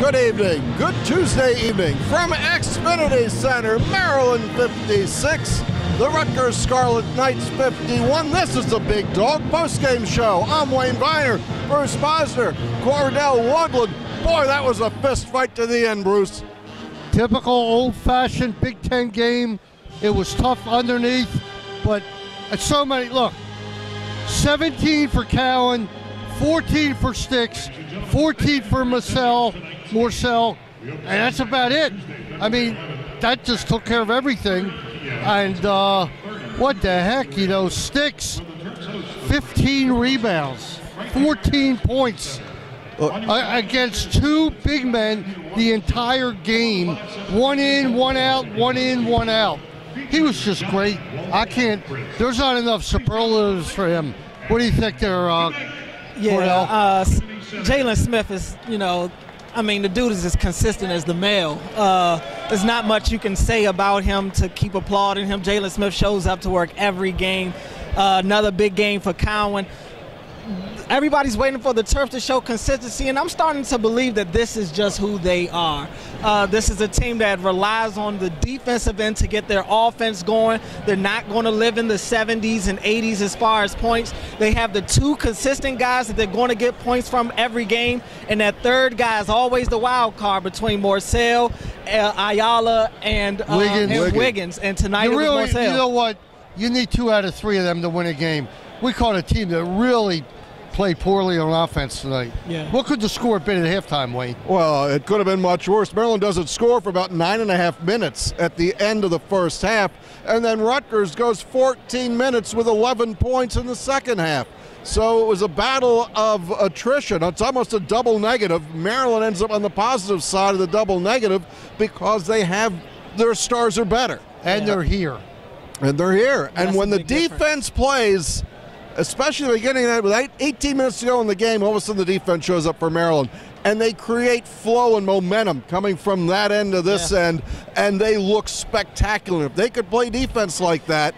Good evening, good Tuesday evening from Xfinity Center, Maryland 56, the Rutgers Scarlet Knights 51. This is the Big Dog postgame show. I'm Wayne Viener, Bruce Posner, Cordell Woodland. Boy, that was a fist fight to the end, Bruce. Typical old-fashioned Big Ten game. It was tough underneath, but uh, so many. Look, 17 for Cowan, 14 for Sticks, 14 for Morsell, Morsell, and that's about it. I mean, that just took care of everything. And uh, what the heck, you know, Sticks, 15 rebounds, 14 points uh, against two big men the entire game. One in, one out, one in, one out. He was just great. I can't, there's not enough superlatives for him. What do you think there, uh, Yeah, uh, Jalen Smith is, you know, I mean, the dude is as consistent as the mail. Uh, there's not much you can say about him to keep applauding him. Jalen Smith shows up to work every game. Uh, another big game for Cowan everybody's waiting for the turf to show consistency, and I'm starting to believe that this is just who they are. Uh, this is a team that relies on the defensive end to get their offense going. They're not going to live in the 70s and 80s as far as points. They have the two consistent guys that they're going to get points from every game, and that third guy is always the wild card between Morsell, uh, Ayala, and, uh, Wiggins. and Wiggins. Wiggins. And tonight you it really, was Morsell. you know what? You need two out of three of them to win a game. We caught a team that really played poorly on offense tonight. Yeah. What could the score have been at halftime, Wayne? Well, it could have been much worse. Maryland doesn't score for about nine and a half minutes at the end of the first half, and then Rutgers goes 14 minutes with 11 points in the second half. So it was a battle of attrition. It's almost a double negative. Maryland ends up on the positive side of the double negative because they have their stars are better. And they're here. And they're here. and That's when the big difference. defense plays, especially at the beginning of that, with 18 minutes to go in the game, all of a sudden the defense shows up for Maryland. And they create flow and momentum coming from that end to this Yeah. end, and they look spectacular. If they could play defense like that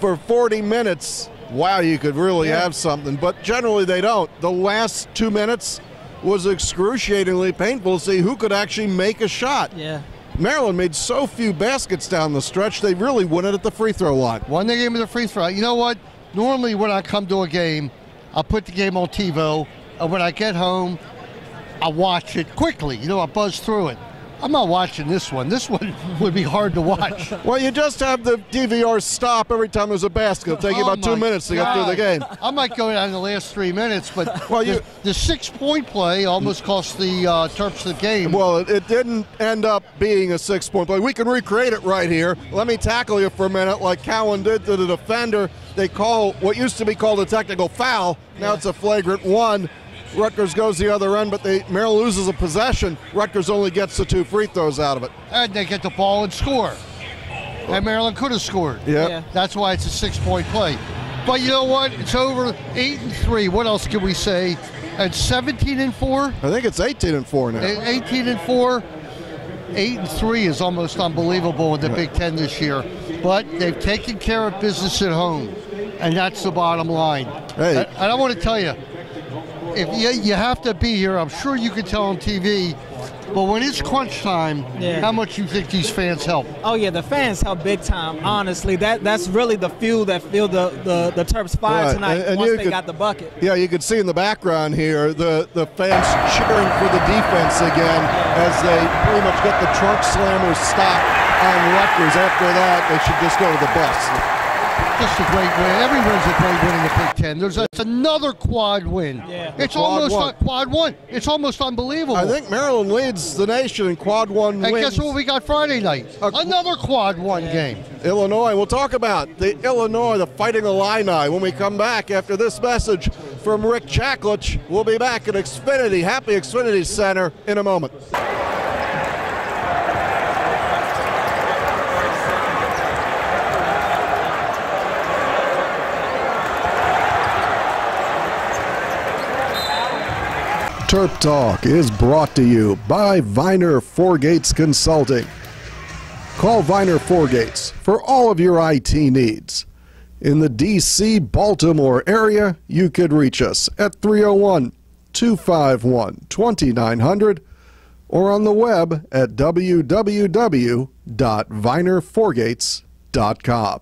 for 40 minutes, wow, you could really Yeah. have something. But generally, they don't. The last two minutes was excruciatingly painful to see who could actually make a shot. yeah. Maryland made so few baskets down the stretch, they really won it at the free throw line. Won the game with the free throw. You know what? Normally, when I come to a game, I'll put the game on TiVo, and when I get home, I watch it quickly. You know, I buzz through it. I'm not watching this one. This one would be hard to watch. Well, you just have the DVR stop every time there's a basket. It'll take you Oh about two minutes to get through the game. I might go down the last three minutes, but Well, you- the, the six-point play almost cost the uh, Terps the game. Well, it, it didn't end up being a six point play. We can recreate it right here. Let me tackle you for a minute, like Cowan did to the defender. They call what used to be called a technical foul. Now it's a flagrant one. Rutgers goes the other end, but they Maryland loses a possession. Rutgers only gets the two free throws out of it. and they get the ball and score. And Maryland could have scored. Yep. Yeah. That's why it's a six-point play. But you know what? It's over eight and three. What else can we say? And 17 and four, I think it's 18 and four now. Eh, 18 and four, eight and three is almost unbelievable in the Big Ten this year. But they've taken care of business at home, and that's the bottom line. Hey. And and I want to tell you, if you, you have to be here, I'm sure you can tell on TV. But when it's crunch time, Yeah. how much you think these fans help? Oh yeah, the fans help big time. Honestly, that that's really the fuel that fueled the the, the Terps fire Right, tonight and- and once you they could- got the bucket. Yeah, you can see in the background here the, the fans cheering for the defense again as they pretty much get the trunk slammers stopped on Rutgers. After that, they should just go to the bus. Just a great win. Every win's a great win in the Big Ten. There's a, it's another quad win. Yeah. It's Quad almost one. quad one. It's almost unbelievable. I think Maryland leads the nation in quad one and wins. guess what we got Friday night? A Another quad one game. Illinois. We'll talk about the Illinois, the Fighting Illini, when we come back after this message from Rick Jaklitsch. We'll be back at Xfinity, Happy Xfinity Center, in a moment. Terp Talk is brought to you by Viener Forgates Consulting. Call Viener Forgates for all of your IT needs. In the DC Baltimore area, you could reach us at 301 251 2900 or on the web at www.vinerforgates.com.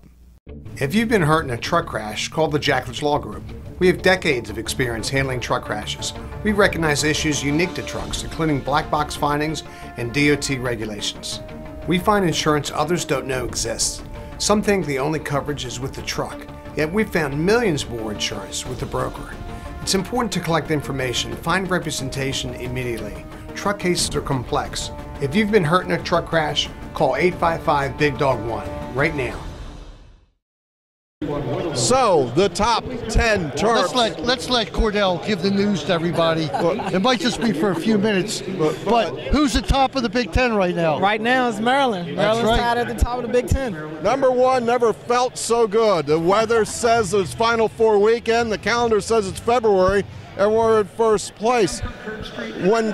If you've been hurt in a truck crash, call the Jaklitsch Law Group. We have decades of experience handling truck crashes. We recognize issues unique to trucks, including black box findings and DOT regulations. We find insurance others don't know exists. Some think the only coverage is with the truck, yet we've found millions more insurance with the broker. It's important to collect information, find representation immediately. Truck cases are complex. If you've been hurt in a truck crash, call 855 Big Dog 1 right now. So, the top 10 Let's let let's let Cordell give the news to everybody. It might just be for a few minutes, but who's the top of the Big Ten right now? Right now is Maryland. Maryland's right. tied at the top of the Big Ten. Number one never felt so good. The weather says it's Final Four weekend, the calendar says it's February, and we're in first place. When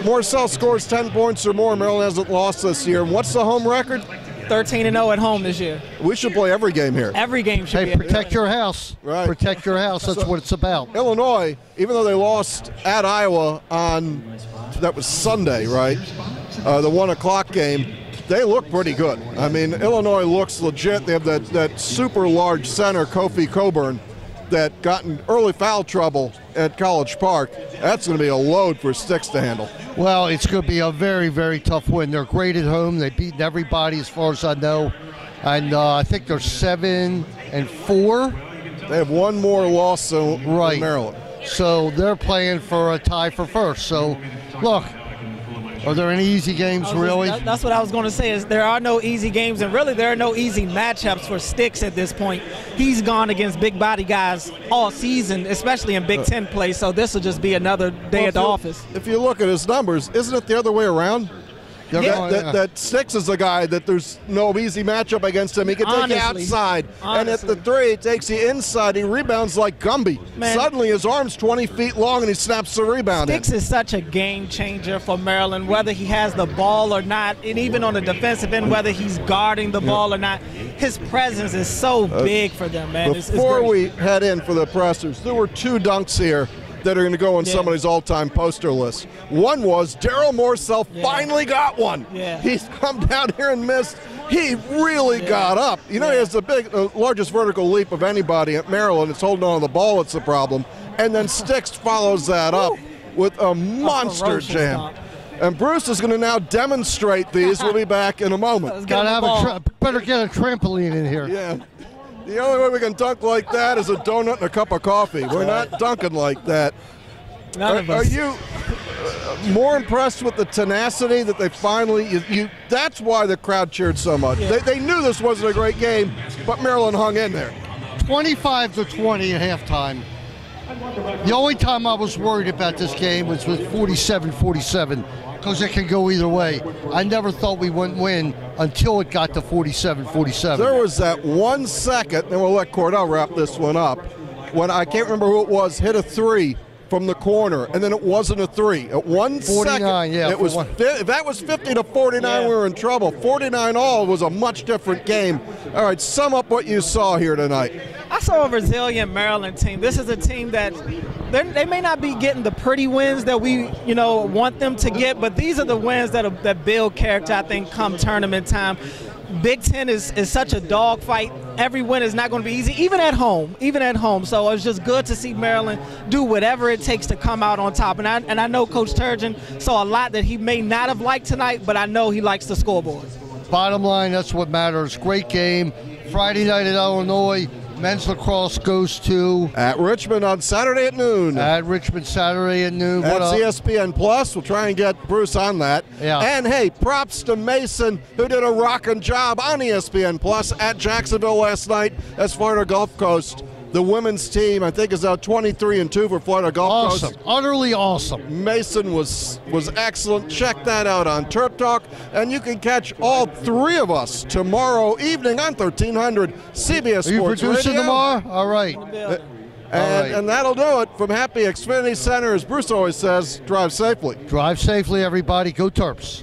Morsell scores 10 points or more, Maryland hasn't lost this year. What's the home record? 13 and 0 at home this year. We should play every game here. Every game should Hey, be. protect your house. Right. Protect your house. That's what it's about. Illinois, even though they lost at Iowa on that was Sunday, right? Uh, the one o'clock game, they look pretty good. I mean, Illinois looks legit. They have that, that super large center, Kofi Cockburn, that got in early foul trouble at College Park. That's going to be a load for Sticks to handle. Well, it's going to be a very, very tough win. They're great at home. They've beaten everybody, as far as I know, and uh, I think they're seven and four. They have one more loss than Right. Maryland. So they're playing for a tie for first. So, look, are there any easy games, was just- really? that's what I was going to say. Is there are no easy games, and really there are no easy matchups for Sticks at this point. He's gone against big body guys all season, especially in Big uh, Ten play. So this will just be another day Well, at the office. If you look at his numbers, isn't it the other way around? They're That, going- that, uh, that Sticks is a guy that there's no easy matchup against him. He can take you Honestly. outside, and at the three, he takes you inside. He rebounds like Gumby. Man. Suddenly, his arm's 20 feet long, and he snaps the rebound in. Is such a game changer for Maryland, whether he has the ball or not, and even on the defensive end, whether he's guarding the ball or not. His presence is so uh, big for them, man. It's- it's Before we head in for the pressers, there were two dunks here that are going to go on Yeah. somebody's all-time poster list. One was Darryl Morsell Yeah. finally got one. Yeah. He's come down here and missed. He really got up. You know, he has the big, the largest vertical leap of anybody at Maryland. It's holding on to the ball. It's the problem. And then Sticks follows that up with a monster ferocious jam. dunk. And Bruce is going to now demonstrate these. we'll be back in a moment. Gotta have the a better get a trampoline in here. Yeah. The only way we can dunk like that is a donut and a cup of coffee. We're not dunking like that. None Are, of are you uh, more impressed with the tenacity that they finally? You, you that's why the crowd cheered so much. Yeah. They, they knew this wasn't a great game, but Maryland hung in there. 25 to 20 at halftime. The only time I was worried about this game was with 47 47 because it can go either way. I never thought we wouldn't win until it got to 47 47. There was that one second, and we'll let Cordell wrap this one up. When I can't remember who it was, hit a three from the corner, and then it wasn't a three. At one 49, second, yeah, it was. one. If that was 50 to 49, Yeah. we were in trouble. 49 all was a much different game. All right, sum up what you saw here tonight. Saw a resilient Maryland team. This is a team that they're- may not be getting the pretty wins that we, you know, want them to get, but these are the wins that that build character. I think come tournament time. Big Ten is, is such a dogfight. Every win is not going to be easy, even at home. Even at home. So it's just good to see Maryland do whatever it takes to come out on top. And I and I know Coach Turgeon saw a lot that he may not have liked tonight, but I know he likes the scoreboard. Bottom line, that's what matters. Great game. Friday night at Illinois. Men's lacrosse goes to At Richmond on Saturday at noon. at Richmond Saturday at noon. Up? ESPN Plus. We'll try and get Bruce on that. Yeah. And hey, props to Mason, who did a rocking job on ESPN Plus at Jacksonville last night as Florida Gulf Coast. The women's team, I think, is now 23 and 2 for Florida Gulf Awesome. Coast. Utterly awesome. Mason was was excellent. Check that out on Terp Talk, and you can catch all three of us tomorrow evening on 1300 CBS Are you Sports producing Radio. tomorrow? All right. And, right. and that'll do it from Happy Xfinity Center. As Bruce always says, drive safely. Drive safely, everybody. Go Terps.